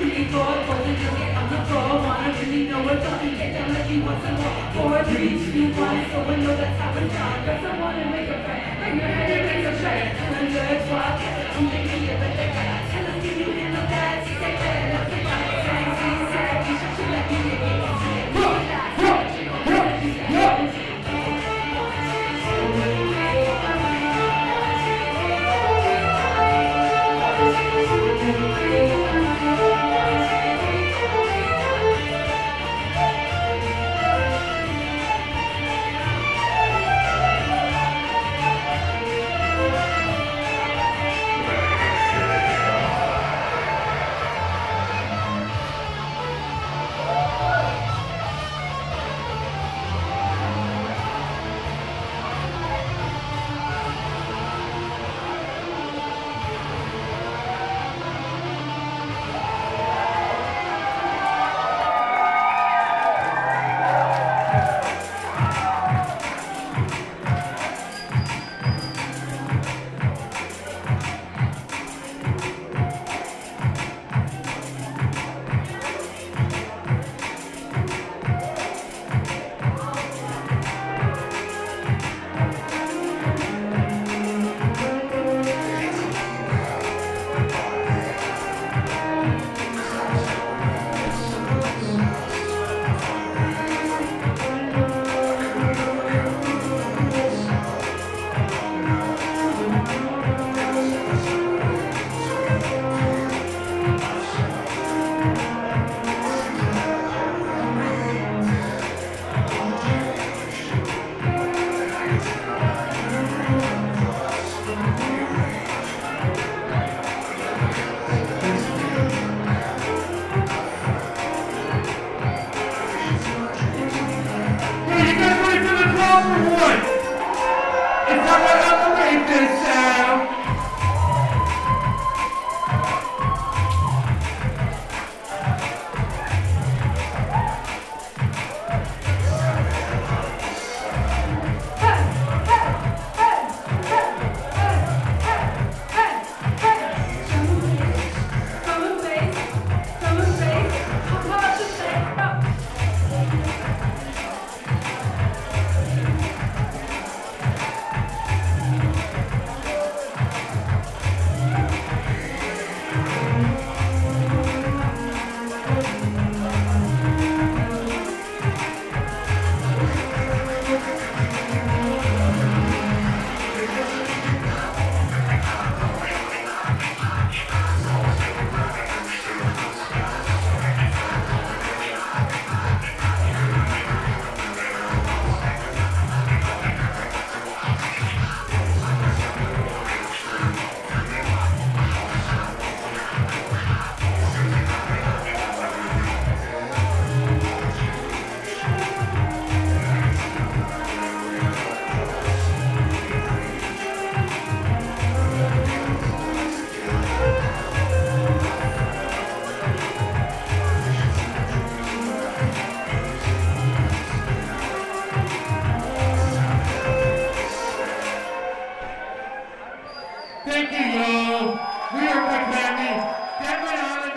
three, four, holding your hand on the floor. Wanna really know what's up? Get down like you want some more. Four, three, two, one, so we know that's how it's done. Thank you, y'all. We are Quick Family. Get my honor.